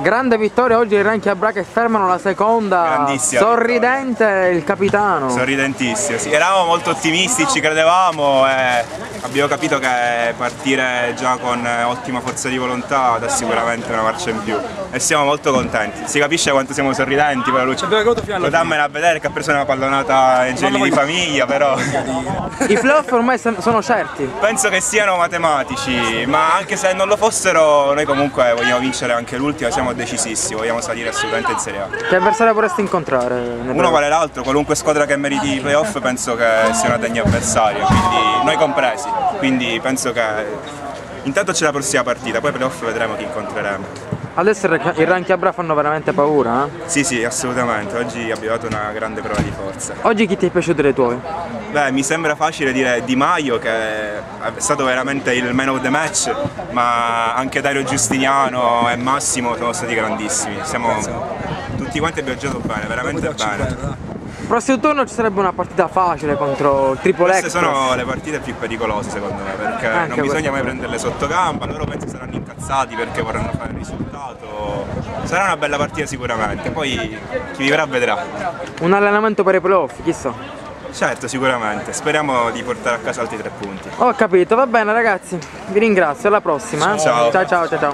Grande vittoria oggi i Ranchi Abra che fermano la seconda. Grandissima Sorridente il capitano. Sorridentissimo, sì. Eravamo molto ottimisti, ci credevamo e abbiamo capito che partire già con ottima forza di volontà dà sicuramente una marcia in più e siamo molto contenti. Si capisce quanto siamo sorridenti, poi la luce. Potammela a vedere che ha preso una pallonata ai geni di famiglia, però I playoff ormai son- sono certi. penso che siano matematici, ma anche se non lo fossero noi comunque vogliamo vincere anche l'ultima, siamo decisissimi, vogliamo salire assolutamente in Serie A. Che avversario vorresti incontrare? Uno playoff? vale l'altro, qualunque squadra che meriti i playoff penso che sia una degna avversaria, quindi noi compresi, quindi penso che intanto c'è la prossima partita, poi ai playoff vedremo chi incontreremo. Adesso i Ranchi- i Ranchi Abra fanno veramente paura. eh? Sì sì, assolutamente, oggi abbiamo dato una grande prova di forza. Oggi chi ti è piaciuto dei tuoi? Beh, mi sembra facile dire Di Maio che è stato veramente il man of the match, ma anche Dario Giustiniano e Massimo sono stati grandissimi. Siamo tutti quanti abbiamo giocato bene, veramente bene. Prossimo turno ci sarebbe una partita facile contro il Tripoli Queste Express. sono le partite più pericolose secondo me, perché Anche non bisogna questo. mai prenderle sotto gamba, loro penso saranno incazzati perché vorranno fare il risultato. Sarà una bella partita sicuramente, poi chi vivrà vedrà. Un allenamento per i playoff, chissà. Certo, sicuramente. Speriamo di portare a casa altri tre punti. Ho capito, va bene ragazzi. Vi ringrazio, alla prossima. Ciao. ciao ciao ciao. ciao.